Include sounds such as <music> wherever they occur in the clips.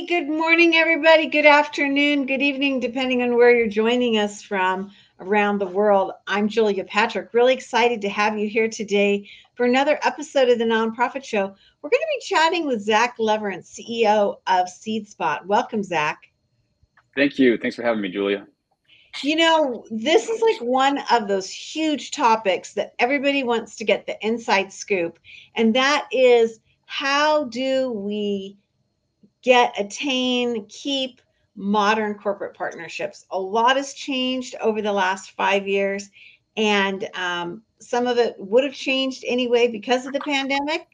Hey, good morning, everybody. Good afternoon, good evening, depending on where you're joining us from around the world. I'm Julia Patrick. Really excited to have you here today for another episode of the Nonprofit Show. We're going to be chatting with Zach Leverenz, CEO of SeedSpot. Welcome, Zach. Thank you. Thanks for having me, Julia. You know, this is like one of those huge topics that everybody wants to get the inside scoop, and that is how do we get, attain, keep modern corporate partnerships? A lot has changed over the last five years, and um, some of it would have changed anyway because of the pandemic.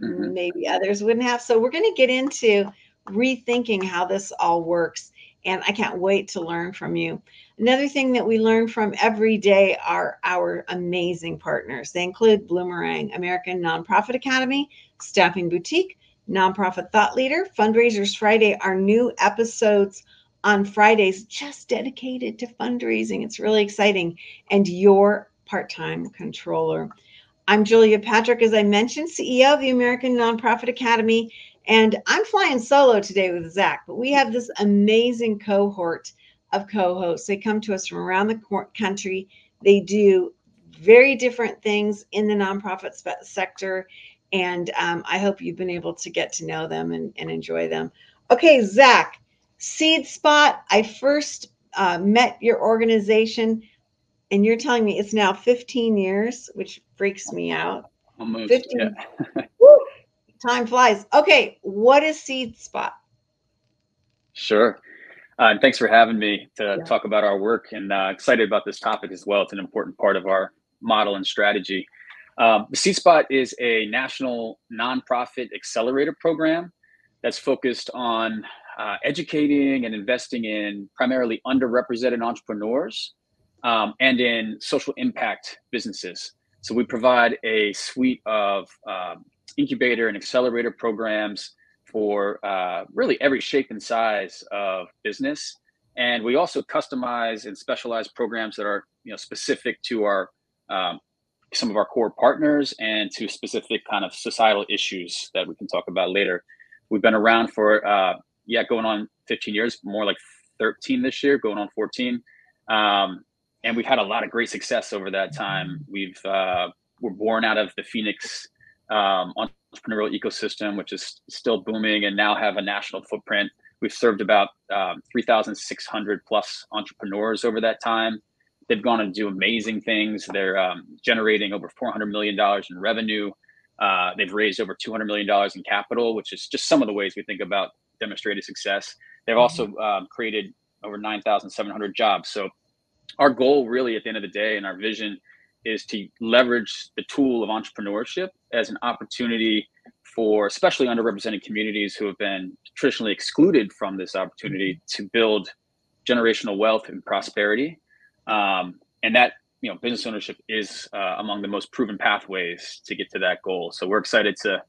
Mm-hmm. Maybe others wouldn't have. So, we're going to get into rethinking how this all works. And I can't wait to learn from you. Another thing that we learn from every day are our amazing partners. They include Bloomerang, American Nonprofit Academy, Staffing Boutique, Nonprofit Thought Leader, Fundraisers Friday, our new episodes on Fridays just dedicated to fundraising. It's really exciting. And your part time controller. I'm Julia Patrick, as I mentioned, CEO of the American Nonprofit Academy. And I'm flying solo today with Zach, but we have this amazing cohort of co hosts. They come to us from around the country. They do very different things in the nonprofit sector and um, I hope you've been able to get to know them and, and enjoy them. Okay, Zach, Seed Spot. I first uh, met your organization, and you're telling me it's now 15 years, which freaks me out. Almost. 15. Yeah. <laughs> time flies. Okay, what is Seed Spot? Sure. Uh, and thanks for having me to yeah. talk about our work and uh, excited about this topic as well. It's an important part of our model and strategy. Um, the Seed Spot is a national nonprofit accelerator program that's focused on uh, educating and investing in primarily underrepresented entrepreneurs um, and in social impact businesses. So we provide a suite of um, incubator and accelerator programs for uh, really every shape and size of business. And we also customize and specialize programs that are you know specific to our um, some of our core partners and to specific kind of societal issues that we can talk about later. We've been around for uh, yeah, going on 15 years, more like 13 this year, going on 14. Um, and we've had a lot of great success over that time. We've uh, we're born out of the Phoenix um, entrepreneurial ecosystem, which is still booming, and now have a national footprint. We've served about um, 3,600 plus entrepreneurs over that time. They've gone and do amazing things. They're um, generating over $400 million in revenue. Uh, they've raised over $200 million in capital, which is just some of the ways we think about demonstrated success. They've mm-hmm. also um, created over 9,700 jobs. So, our goal, really, at the end of the day, and our vision is to leverage the tool of entrepreneurship as an opportunity for especially underrepresented communities who have been traditionally excluded from this opportunity mm-hmm. to build generational wealth and prosperity um, and that you know business ownership is uh, among the most proven pathways to get to that goal. So we're excited to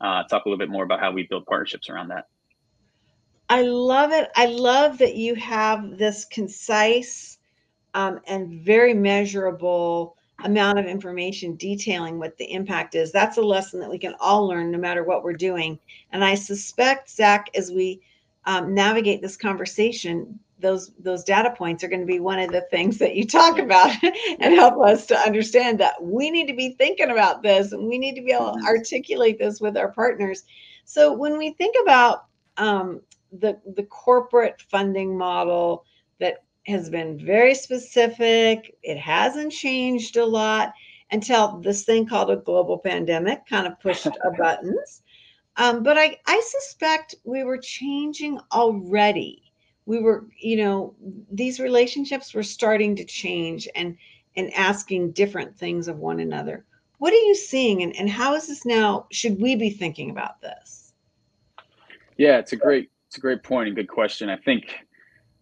uh, talk a little bit more about how we build partnerships around that. I love it. I love that you have this concise um, and very measurable amount of information detailing what the impact is. That's a lesson that we can all learn no matter what we're doing. And I suspect, Zach, as we um, navigate this conversation, those those data points are going to be one of the things that you talk about <laughs> and help us to understand that we need to be thinking about this and we need to be able to articulate this with our partners. So when we think about um, the the corporate funding model that has been very specific it hasn't changed a lot until this thing called a global pandemic kind of pushed <laughs> buttons um, but I, I suspect we were changing already we were you know these relationships were starting to change and and asking different things of one another. What are you seeing and, and how is this now should we be thinking about this? Yeah it's a great it's a great point and good question. I think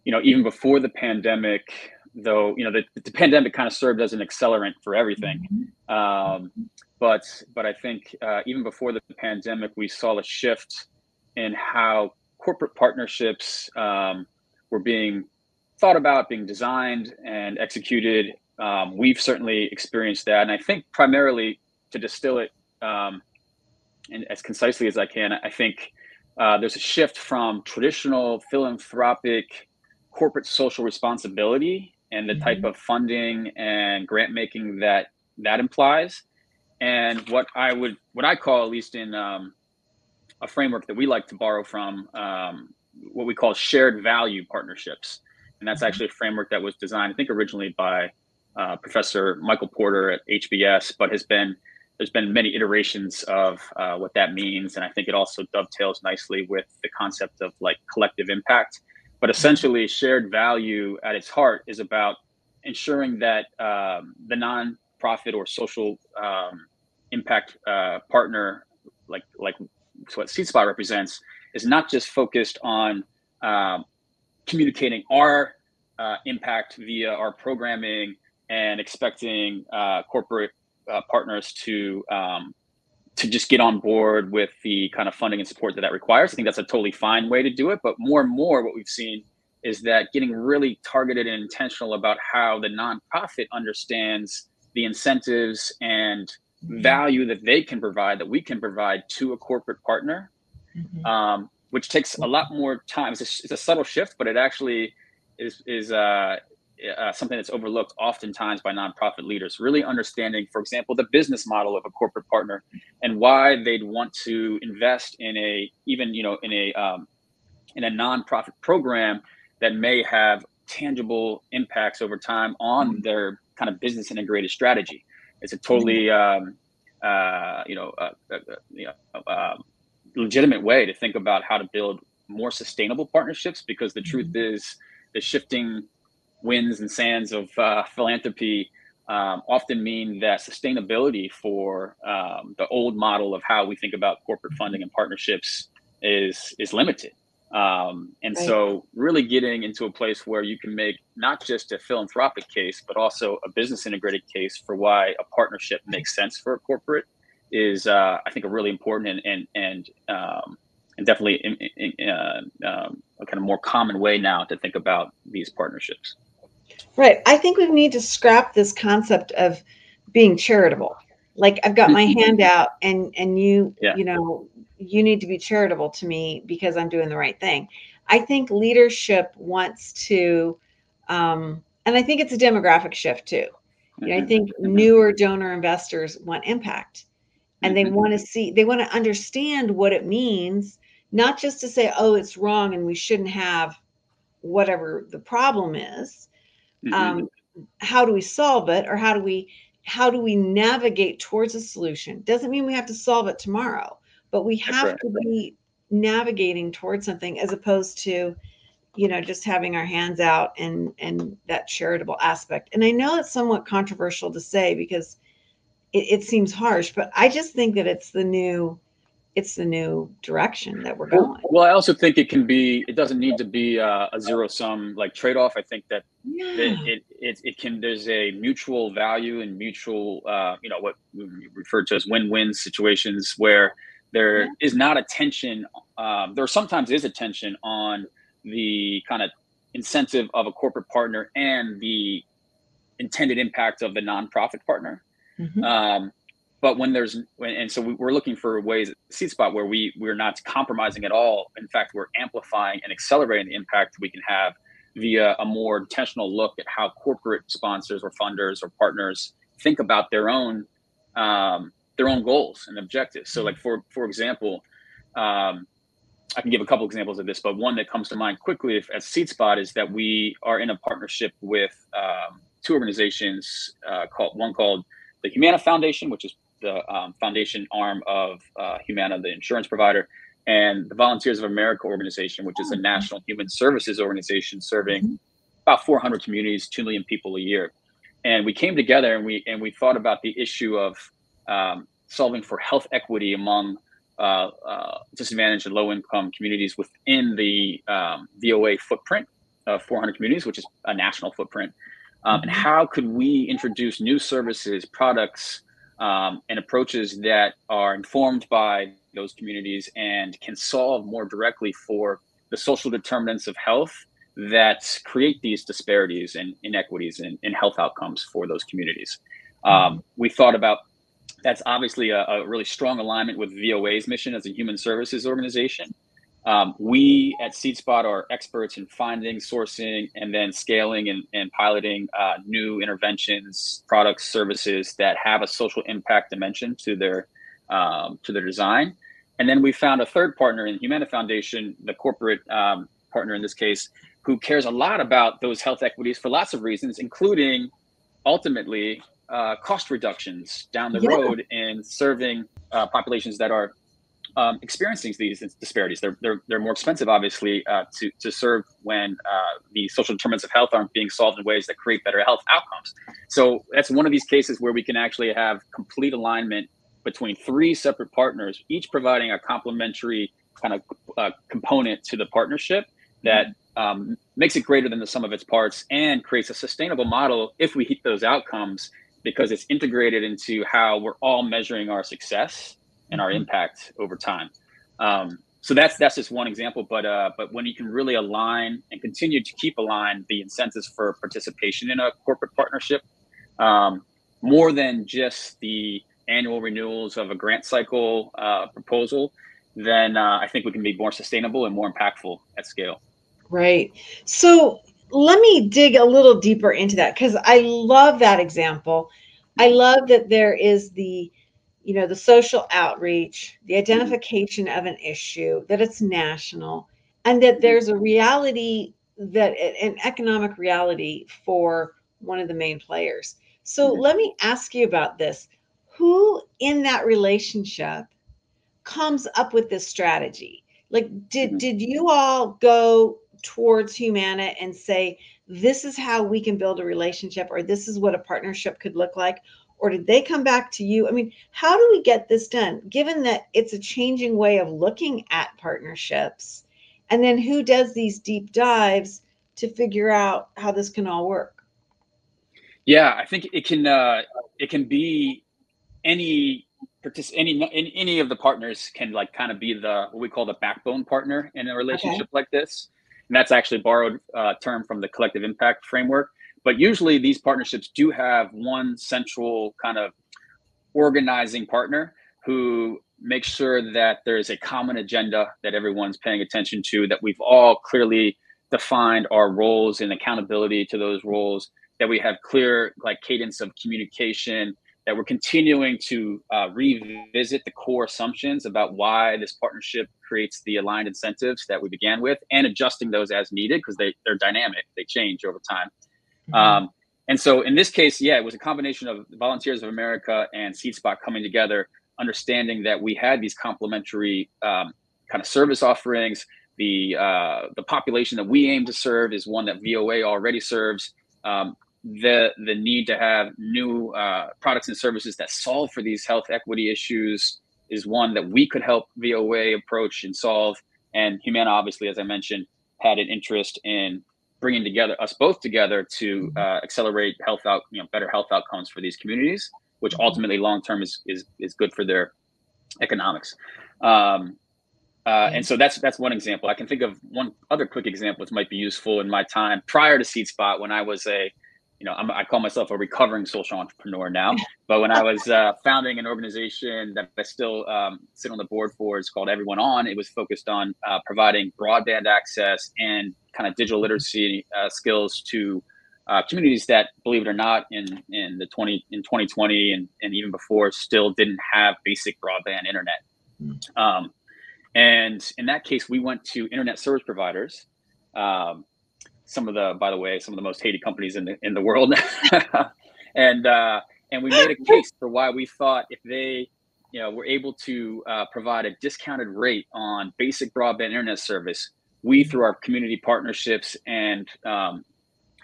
you know even before the pandemic though you know the, the pandemic kind of served as an accelerant for everything. Mm-hmm. um, but but i think uh, even before the pandemic we saw a shift in how corporate partnerships um, were being thought about, being designed and executed. Um, we've certainly experienced that, and I think primarily to distill it um, and as concisely as I can, I think uh, there's a shift from traditional philanthropic corporate social responsibility and the mm-hmm. type of funding and grant making that that implies and what i would what i call at least in um, a framework that we like to borrow from um, what we call shared value partnerships. And that's mm-hmm. actually a framework that was designed i think originally by uh, professor michael porter at hbs but has been there's been many iterations of uh, what that means. And i think it also dovetails nicely with the concept of like collective impact. But essentially, shared value at its heart is about ensuring that um, the nonprofit or social um, impact uh, partner, like like what SeedSpot represents, is not just focused on um, communicating our uh, impact via our programming and expecting uh, corporate uh, partners to um, to just get on board with the kind of funding and support that that requires. I think that's a totally fine way to do it. But more and more, what we've seen is that getting really targeted and intentional about how the nonprofit understands the incentives and. Value that they can provide, that we can provide to a corporate partner, mm-hmm. um, which takes a lot more time. It's a, it's a, subtle shift, but it actually is is uh, uh, something that's overlooked oftentimes by nonprofit leaders. Really understanding, for example, the business model of a corporate partner and why they'd want to invest in a even you know in a um, in a nonprofit program that may have tangible impacts over time on mm-hmm. their kind of business integrated strategy. It's a totally um, uh, you know, uh, uh, uh you know um, legitimate way to think about how to build more sustainable partnerships because the truth mm-hmm. is the shifting winds and sands of uh, philanthropy um, often mean that sustainability for um, the old model of how we think about corporate funding and partnerships is is limited. Um, and right. so, really getting into a place where you can make not just a philanthropic case, but also a business integrated case for why a partnership makes sense for a corporate is, uh, I think, a really important and and and um, and definitely in, in, uh, um, a kind of more common way now to think about these partnerships. Right. I think we need to scrap this concept of being charitable. Like I've got my hand out and and you yeah. you know you need to be charitable to me because I'm doing the right thing. I think leadership wants to um and I think it's a demographic shift too. You know, I think <laughs> mm-hmm. newer donor investors want impact and they mm-hmm. want to see they want to understand what it means not just to say oh it's wrong and we shouldn't have whatever the problem is mm-hmm. um, how do we solve it or how do we how do we navigate towards a solution doesn't mean we have to solve it tomorrow but we have right. to be navigating towards something as opposed to you know just having our hands out and and that charitable aspect and i know it's somewhat controversial to say because it, it seems harsh but i just think that it's the new it's the new direction that we're going. Well, I also think it can be. It doesn't need to be a, a zero sum like trade off. I think that yeah. it, it, it it can. There's a mutual value and mutual, uh, you know, what we refer to as win win situations where there yeah. is not a tension. Um, there sometimes is a tension on the kind of incentive of a corporate partner and the intended impact of the nonprofit partner. Mm-hmm. Um, but when there's and so we're looking for ways at SeedSpot where we we're not compromising at all in fact we're amplifying and accelerating the impact we can have via a more intentional look at how corporate sponsors or funders or partners think about their own um, their own goals and objectives so like for for example um, I can give a couple examples of this, but one that comes to mind quickly if, as SeedSpot is that we are in a partnership with um, two organizations uh, called one called the Humana Foundation, which is the um, foundation arm of uh, Humana, the insurance provider, and the Volunteers of America organization, which is a national human services organization serving mm-hmm. about 400 communities, 2 million people a year. And we came together and we and we thought about the issue of um, solving for health equity among uh, uh, disadvantaged and low income communities within the um, VOA footprint of 400 communities, which is a national footprint. Um, and mm-hmm. how could we introduce new services, products, um, and approaches that are informed by those communities and can solve more directly for the social determinants of health that create these disparities and inequities in, in health outcomes for those communities. Um, we thought about that's obviously a, a, really strong alignment with VOA's mission as a human services organization. Um, we at SeedSpot are experts in finding, sourcing, and then scaling and, and piloting uh, new interventions, products, services that have a social impact dimension to their um, to their design. And then we found a third partner in the Humana Foundation, the corporate um, partner in this case, who cares a lot about those health equities for lots of reasons, including ultimately uh, cost reductions down the yeah. road in serving uh, populations that are um, experiencing these disparities. They're, they're, they're more expensive, obviously, uh, to, to serve when uh, the social determinants of health aren't being solved in ways that create better health outcomes. So that's one of these cases where we can actually have complete alignment between three separate partners, each providing a complementary kind of uh, component to the partnership that um, makes it greater than the sum of its parts and creates a sustainable model if we hit those outcomes because it's integrated into how we're all measuring our success and our mm-hmm. impact over time. Um, so that's that's just one example, but uh, but when you can really align and continue to keep aligned the incentives for participation in a corporate partnership, um, more than just the annual renewals of a grant cycle uh, proposal, then uh, I think we can be more sustainable and more impactful at scale. Right. So let me dig a little deeper into that because I love that example. I mm-hmm. love that there is the, you know, the social outreach, the mm-hmm. identification of an issue, that it's national, and that mm-hmm. there's a reality that an economic reality for one of the main players. So let me ask you about this who in that relationship comes up with this strategy? Like, did mm-hmm. did you all go towards Humana and say, this is how we can build a relationship, or this is what a partnership could look like? Or did they come back to you? I mean, how do we get this done? Given that it's a changing way of looking at partnerships, and then who does these deep dives to figure out how this can all work? Yeah, I think it can uh, it can be any partic- any any of the partners can like kind of be the what we call the backbone partner in a relationship okay. like this and that's actually borrowed uh, term from the collective impact framework. But usually these partnerships do have one central kind of organizing partner who makes sure that there's a common agenda that everyone's paying attention to that we've all clearly defined our roles and accountability to those roles that we have clear like cadence of communication that we're continuing to uh, revisit the core assumptions about why this partnership creates the aligned incentives that we began with and adjusting those as needed because they, they're dynamic, they change over time. Mm-hmm. Um, and so in this case, yeah, it was a combination of Volunteers of America and SeedSpot coming together, understanding that we had these complementary um, kind of service offerings. The uh, the population that we aim to serve is one that VOA already serves. Um, the the need to have new uh, products and services that solve for these health equity issues is one that we could help VOA approach and solve. And Humana, obviously, as I mentioned, had an interest in bringing together us both together to mm-hmm. uh, accelerate health out, you know, better health outcomes for these communities, which mm-hmm. ultimately long term is is is good for their economics. Um, uh, and so that's that's one example. I can think of one other quick example which might be useful in my time prior to SeedSpot when I was a you know, I'm, i call myself a recovering social entrepreneur now. <laughs> But when I was uh, founding an organization that I still um, sit on the board for, it's called Everyone On. It was focused on uh, providing broadband access and kind of digital literacy uh, skills to uh, communities that, believe it or not, in in the 20 in 2020 and, and even before, still didn't have basic broadband internet. Mm. Um, and in that case, we went to internet service providers. Um, some of the, by the way, some of the most hated companies in the in the world, <laughs> and uh, and we made a case for why we thought if they, you know, were able to uh, provide a discounted rate on basic broadband internet service, we through our community partnerships and um,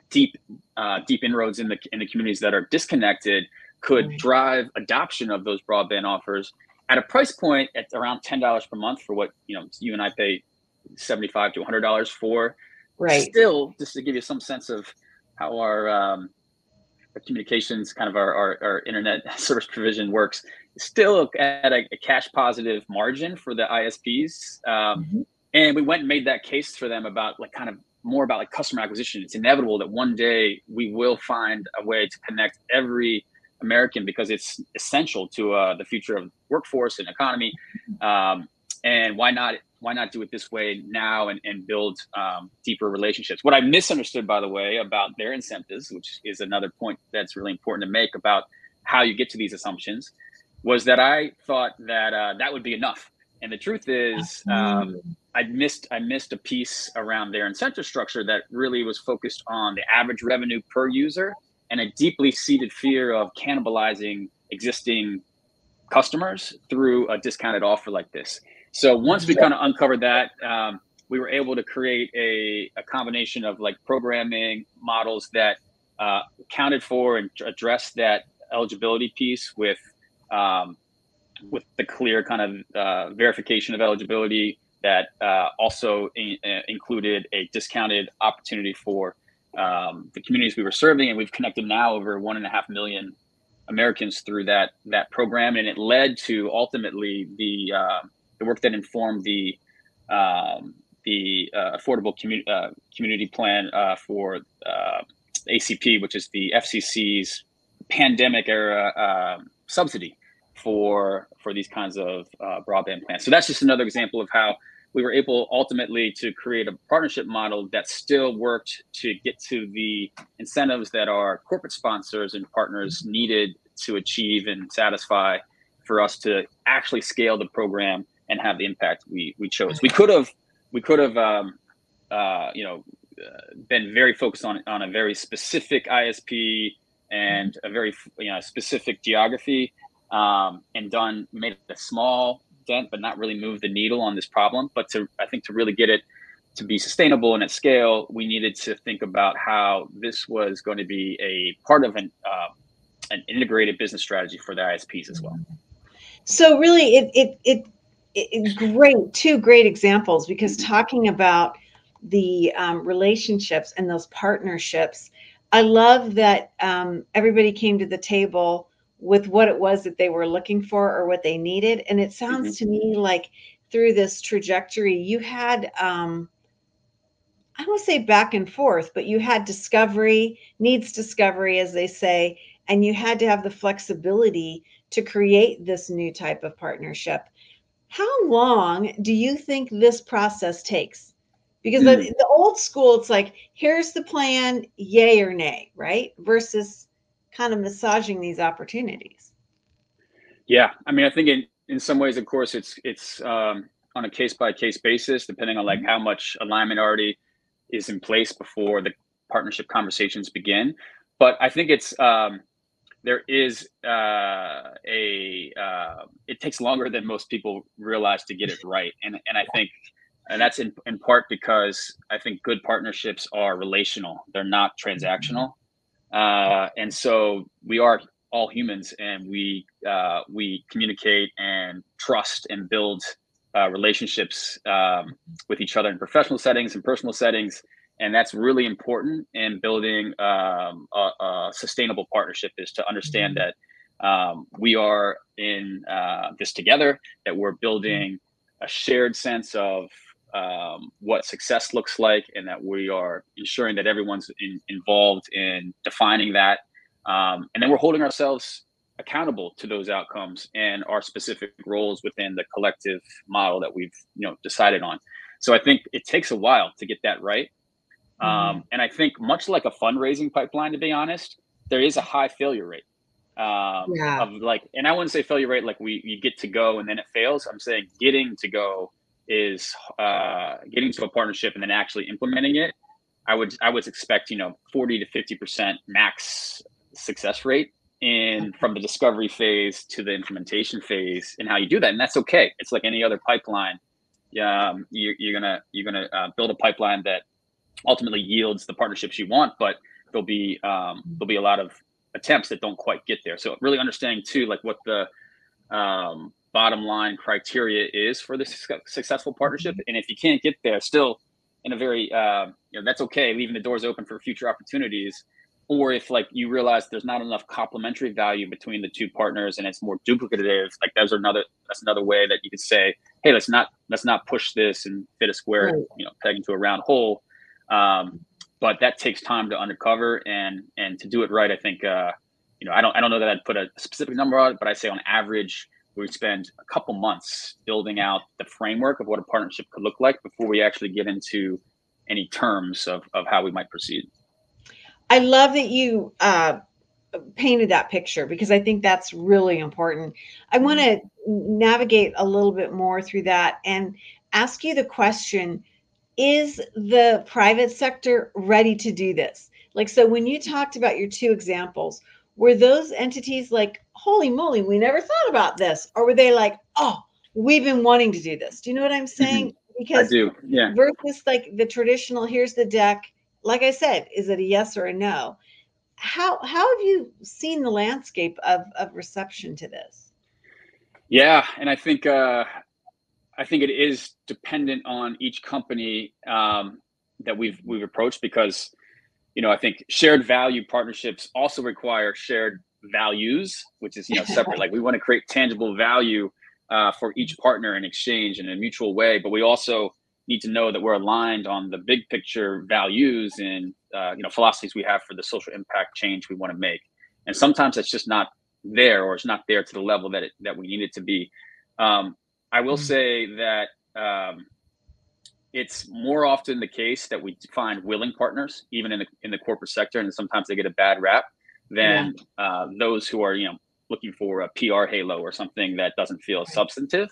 deep uh, deep inroads in the in the communities that are disconnected could drive adoption of those broadband offers at a price point at around ten dollars per month for what you know you and I pay seventy five to one hundred dollars for right still just to give you some sense of how our, um, our communications kind of our, our, our, internet <laughs> service provision works still at a, a cash positive margin for the isps um, mm-hmm. and we went and made that case for them about like kind of more about like customer acquisition it's inevitable that one day we will find a way to connect every american because it's essential to uh, the future of workforce and economy mm-hmm. um, and why not why not do it this way now and, and build um, deeper relationships? What I misunderstood, by the way, about their incentives, which is another point that's really important to make about how you get to these assumptions, was that I thought that uh, that would be enough. And the truth is, um, I missed I missed a piece around their incentive structure that really was focused on the average revenue per user and a deeply seated fear of cannibalizing existing customers through a discounted offer like this. So once we kind of uncovered that, um, we were able to create a, a combination of like programming models that uh, accounted for and addressed that eligibility piece with um, with the clear kind of uh, verification of eligibility that uh, also in, uh, included a discounted opportunity for um, the communities we were serving, and we've connected now over one and a half million Americans through that that program, and it led to ultimately the uh, the work that informed the um, the uh, affordable community uh, community plan uh, for uh, ACP, which is the FCC's pandemic era um, subsidy for for these kinds of uh, broadband plans. So that's just another example of how we were able ultimately to create a partnership model that still worked to get to the incentives that our corporate sponsors and partners needed to achieve and satisfy for us to actually scale the program and have the impact we we chose. We could have we could have um, uh, you know uh, been very focused on on a very specific ISP and a very you know specific geography um, and done made a small dent but not really move the needle on this problem. But to I think to really get it to be sustainable and at scale, we needed to think about how this was going to be a part of an uh, an integrated business strategy for the ISPs as well. So really, it it it great two great examples because talking about the um, relationships and those partnerships i love that um, everybody came to the table with what it was that they were looking for or what they needed and it sounds mm-hmm. to me like through this trajectory you had um, i don't say back and forth but you had discovery needs discovery as they say and you had to have the flexibility to create this new type of partnership how long do you think this process takes? Because mm. the, the old school, it's like, here's the plan, yay or nay, right? Versus kind of massaging these opportunities. Yeah. I mean, I think in, in some ways, of course, it's, it's, um, on a case by case basis, depending on like mm-hmm. how much alignment already is in place before the partnership conversations begin. But I think it's um, there is uh, a uh, it takes longer than most people realize to get it right, and and I think and that's in, in part because I think good partnerships are relational; they're not transactional, uh, and so we are all humans, and we uh, we communicate and trust and build uh, relationships um, with each other in professional settings and personal settings and that's really important in building um, a, a, sustainable partnership is to understand mm-hmm. that um, we are in uh, this together that we're building a shared sense of um, what success looks like and that we are ensuring that everyone's in, involved in defining that um, and then we're holding ourselves accountable to those outcomes and our specific roles within the collective model that we've you know decided on so i think it takes a while to get that right um, mm-hmm. and I think much like a fundraising pipeline, to be honest, there is a high failure rate. Um, yeah. Of like, and I wouldn't say failure rate like we you get to go and then it fails. I'm saying getting to go is uh, getting to a partnership and then actually implementing it. I would I would expect you know 40 to 50 percent max success rate in from the discovery phase to the implementation phase and how you do that and that's okay it's like any other pipeline um, you're, you're gonna you're gonna uh, build a pipeline that ultimately yields the partnerships you want, but there'll be um, there'll be a lot of attempts that don't quite get there. So really understanding too, like what the um, bottom line criteria is for the su- successful partnership, mm-hmm. and if you can't get there, still in a very uh, you know that's okay, leaving the doors open for future opportunities. Or if like you realize there's not enough complementary value between the two partners and it's more duplicative, like there's another that's another way that you could say, hey, let's not let's not push this and fit a square, right. you know, peg into a round hole um, but that takes time to uncover and and to do it right. I think uh, you know I don't I don't know that I'd put a specific number on it, but I say on average we spend a couple months building out the framework of what a partnership could look like before we actually get into any terms of, of how we might proceed. I love that you uh, painted that picture because I think that's really important. I want to navigate a little bit more through that and ask you the question Is the private sector ready to do this? Like, so when you talked about your two examples, were those entities like, holy moly, we never thought about this? Or were they like, oh, we've been wanting to do this? Do you know what I'm mm-hmm. saying? Mm-hmm. Because I do, yeah. Versus like the traditional, here's the deck. Like I said, is it a yes or a no? How how have you seen the landscape of of reception to this? Yeah, and I think uh, I think it is dependent on each company um, that we've we've approached because you know, I think shared value partnerships also require shared values, which is you know separate. <laughs> like we want to create tangible value uh, for each partner in exchange in a mutual way, but we also need to know that we're aligned on the big picture values and uh, you know philosophies we have for the social impact change we want to make. And sometimes it's just not there, or it's not there to the level that it, that we need it to be. Um, I will mm-hmm. say that um, it's more often the case that we find willing partners, even in the in the corporate sector, and sometimes they get a bad rap than yeah. uh, those who are you know looking for a PR halo or something that doesn't feel right. substantive.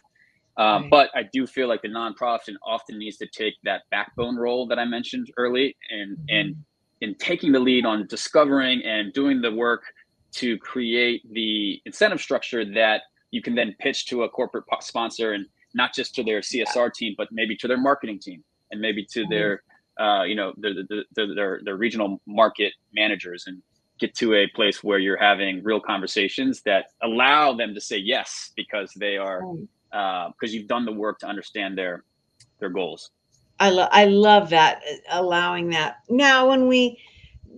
Um, right. But I do feel like the nonprofit often needs to take that backbone role that I mentioned early, and mm-hmm. and in taking the lead on discovering and doing the work to create the incentive structure that you can then pitch to a corporate sponsor and not just to their CSR team, but maybe to their marketing team and maybe to mm-hmm. their, uh, you know, their, their, their, their regional market managers and get to a place where you're having real conversations that allow them to say yes because they are because uh, you've done the work to understand their their goals. I love I love that uh, allowing that. Now when we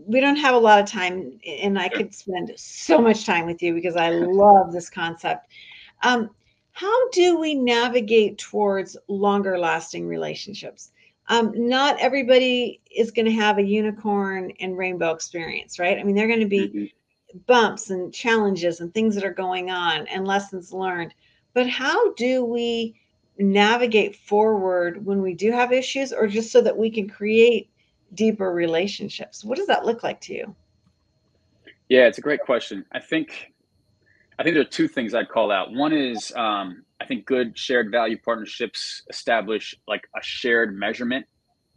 we don't have a lot of time and I could spend so much time with you because I love this concept. Um, how do we navigate towards longer lasting relationships? Um, not everybody is going to have a unicorn and rainbow experience, right? I mean, they're going to be mm-hmm. bumps and challenges and things that are going on and lessons learned. But how do we navigate forward when we do have issues or just so that we can create deeper relationships? What does that look like to you? Yeah, it's a great question. I think I think there are two things I'd call out. One is um, I think good shared value partnerships establish like a shared measurement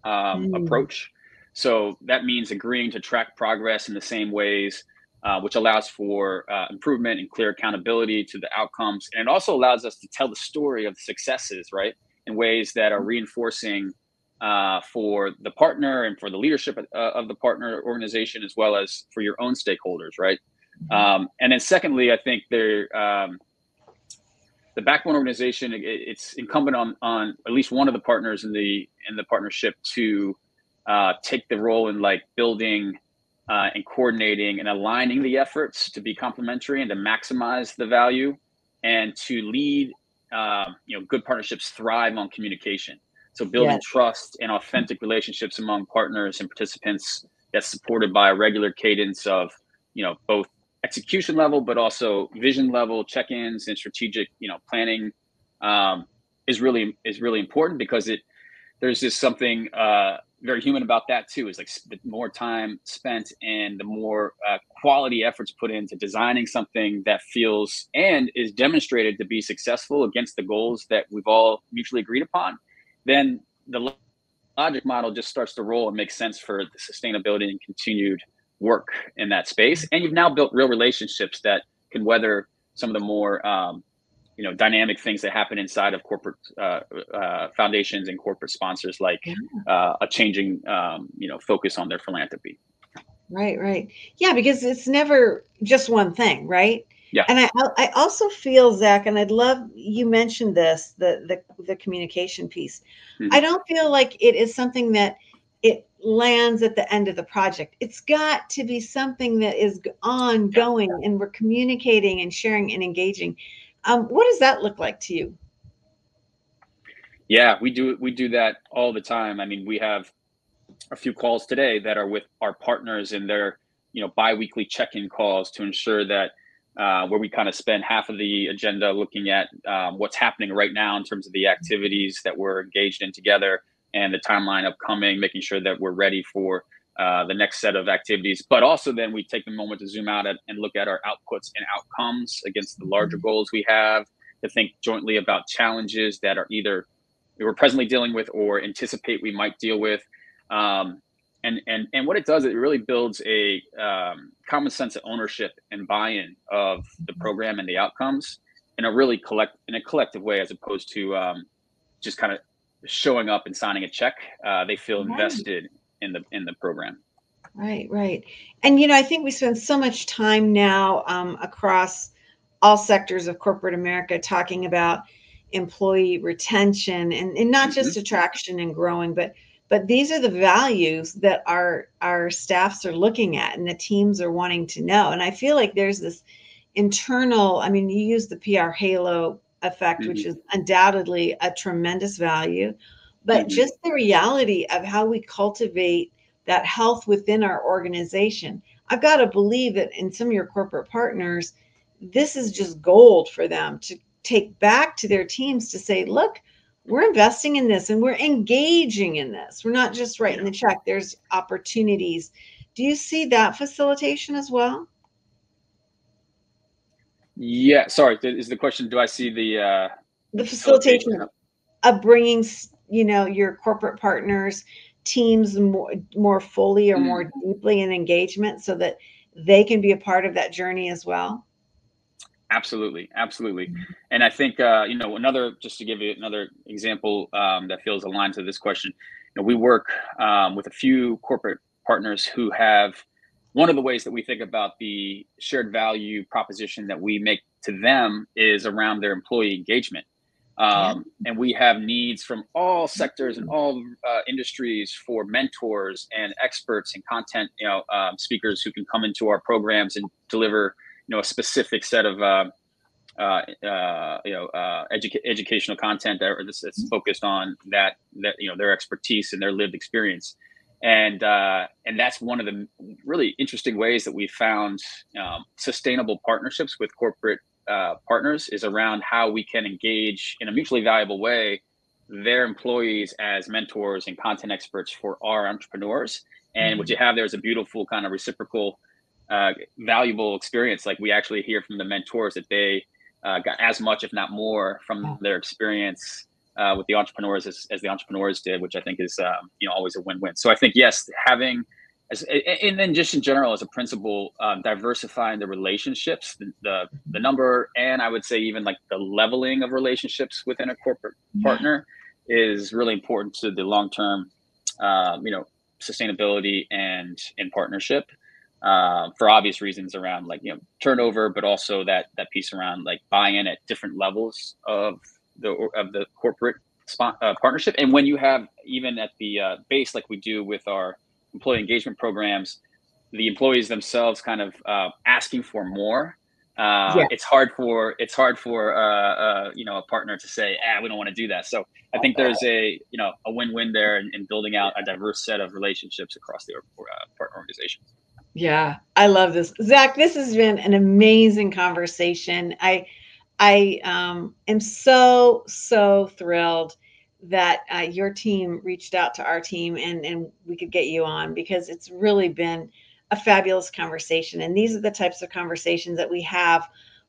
um, mm. approach. So that means agreeing to track progress in the same ways, uh, which allows for uh, improvement and clear accountability to the outcomes. And it also allows us to tell the story of the successes, right, in ways that are reinforcing uh, for the partner and for the leadership uh, of the partner organization, as well as for your own stakeholders, right? Mm-hmm. Um, and then secondly, I think there, um, the backbone organization, it, it's incumbent on, on at least one of the partners in the, in the partnership to uh, take the role in like building uh, and coordinating and aligning the efforts to be complementary and to maximize the value and to lead, uh, you know, good partnerships thrive on communication. So building yes. trust and authentic relationships among partners and participants that's supported by a regular cadence of, you know, both execution level, but also vision level check-ins and strategic, you know, planning um, is really is really important because it there's just something uh, very human about that too. Is like the more time spent and the more uh, quality efforts put into designing something that feels and is demonstrated to be successful against the goals that we've all mutually agreed upon, then the logic model just starts to roll and makes sense for the sustainability and continued work in that space. And you've now built real relationships that can weather some of the more um, you know dynamic things that happen inside of corporate uh, uh, foundations and corporate sponsors like uh, a changing um, you know focus on their philanthropy. Right right. Yeah because it's never just one thing right yeah and i i also feel zach and i'd love you mentioned this the the, the communication piece mm-hmm. i don't feel like it is something that it lands at the end of the project. It's got to be something that is ongoing and we're communicating and sharing and engaging. Um, what does that look like to you? Yeah, we do we do that all the time. I mean, we have a few calls today that are with our partners in their you know biweekly check-in calls to ensure that uh, where we kind of spend half of the agenda looking at um, what's happening right now in terms of the activities that we're engaged in together and the timeline upcoming, making sure that we're ready for uh, the next set of activities. But also, then we take the moment to zoom out and look at our outputs and outcomes against the larger mm-hmm. goals we have, to think jointly about challenges that are either we're presently dealing with or anticipate we might deal with. Um, and and and what it does it really builds a um, common sense of ownership and buy-in of the program and the outcomes in a really collect in a collective way as opposed to um, just kind of showing up and signing a check uh, they feel right. invested in the in the program right right and you know i think we spend so much time now um, across all sectors of corporate america talking about employee retention and, and not just mm-hmm. attraction and growing but but these are the values that our our staffs are looking at and the teams are wanting to know and i feel like there's this internal i mean you use the pr halo effect mm-hmm. which is undoubtedly a tremendous value but mm-hmm. just the reality of how we cultivate that health within our organization i've got to believe that in some of your corporate partners this is just gold for them to take back to their teams to say look we're investing in this and we're engaging in this. We're not just writing the check, there's opportunities. Do you see that facilitation as well? Yeah, sorry. Is the question? Do I see the uh, the facilitation, facilitation of bringing you know your corporate partners teams more more fully or mm. more deeply in engagement so that they can be a part of that journey as well? Absolutely, absolutely. Mm-hmm. And I think uh, you know another just to give you another example um, that feels aligned to this question. You know, we work um, with a few corporate partners who have one of the ways that we think about the shared value proposition that we make to them is around their employee engagement. Um. And we have needs from all sectors and all uh, industries for mentors and experts and content, you know, um, speakers who can come into our programs and deliver you know a specific set of uh, uh, uh, you know uh, educa- educational content that that's, that's focused on that that you know their expertise and their lived experience. And uh, and that's one of the really interesting ways that we found um, sustainable partnerships with corporate uh, partners is around how we can engage in a mutually valuable way their employees as mentors and content experts for our entrepreneurs. And mm-hmm. what you have there is a beautiful kind of reciprocal uh, valuable experience. Like we actually hear from the mentors that they uh, got as much, if not more, from their experience uh, with the entrepreneurs as, as, the entrepreneurs did, which I think is um, you know always a win-win. So I think yes, having as, and then just in general as a principle, um, diversifying the relationships, the, the, the number, and I would say even like the leveling of relationships within a corporate partner is really important to the long-term, um, you know, sustainability and in partnership uh, for obvious reasons around like you know turnover, but also that that piece around like buy-in at different levels of the of the corporate spot, uh, partnership. And when you have even at the uh, base, like we do with our employee engagement programs, the employees themselves kind of uh, asking for more. Uh, yeah. It's hard for it's hard for uh, uh, you know a partner to say, ah, we don't want to do that. So I think there's a you know a win-win there in, in building out a diverse set of relationships across the partner organizations. Yeah, I love this. Zach, this has been an amazing conversation. I I um, am so so thrilled that uh, your team reached out to our team and and we could get you on because it's really been a fabulous conversation and these are the types of conversations that we have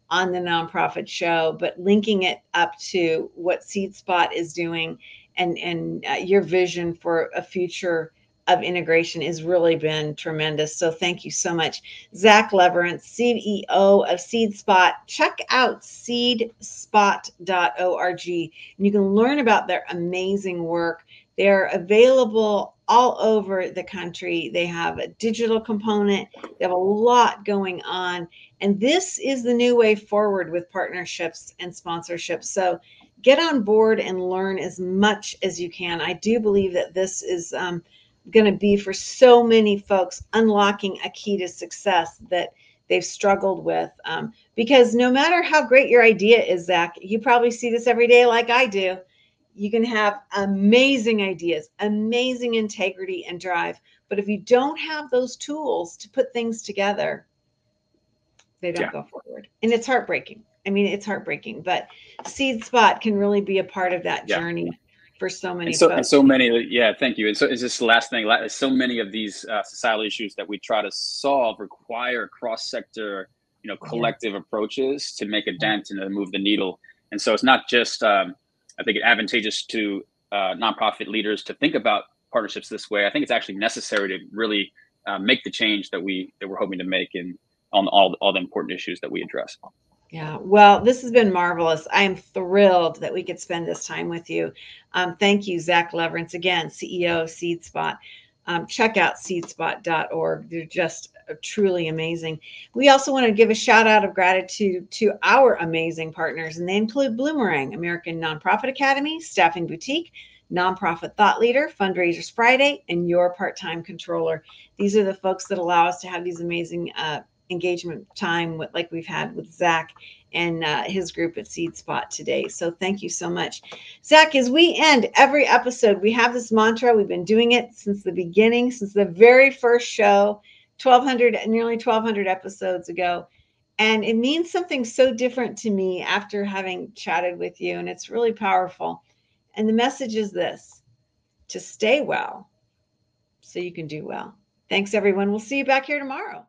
on the nonprofit show but linking it up to what SeedSpot is doing and and uh, your vision for a future of integration has really been tremendous. So thank you so much. Zach Leverenz, CEO of SeedSpot. Check out seedspot.org and you can learn about their amazing work. They're available all over the country. They have a digital component, they have a lot going on. And this is the new way forward with partnerships and sponsorships. So get on board and learn as much as you can. I do believe that this is. Um, going to be for so many folks unlocking a key to success that they've struggled with. Um, because no matter how great your idea is, Zach, you probably see this every day like I do. You can have amazing ideas, amazing integrity and drive. But if you don't have those tools to put things together, they don't yeah. go forward. And it's heartbreaking. I mean, it's heartbreaking, but Seed Spot can really be a part of that yeah. journey for so many. And so, and so many. Yeah, thank you. And so, is this the last thing? So many of these uh, societal issues that we try to solve require cross-sector, you know, collective yeah. approaches to make a dent and to move the needle. And so, it's not just. Um, I think advantageous to uh, nonprofit leaders to think about partnerships this way. I think it's actually necessary to really uh, make the change that we that we're hoping to make in on all all the important issues that we address. Yeah, well, this has been marvelous. I am thrilled that we could spend this time with you. Um, thank you, Zach Leverenz, again, CEO of SeedSpot. Um, check out seedspot.org. They're just truly amazing. We also want to give a shout out of gratitude to our amazing partners, and they include Bloomerang, American Nonprofit Academy, Staffing Boutique, Nonprofit Thought Leader, Fundraisers Friday, and Your Part Time Controller. These are the folks that allow us to have these amazing uh, engagement time with, like we've had with Zach and uh, his group at Seed Spot today. So thank you so much. Zach, as we end every episode, we have this mantra. We've been doing it since the beginning, since the very first show, 1200, nearly 1200 episodes ago. And it means something so different to me after having chatted with you. And it's really powerful. And the message is this to stay well so you can do well. Thanks, everyone. We'll see you back here tomorrow.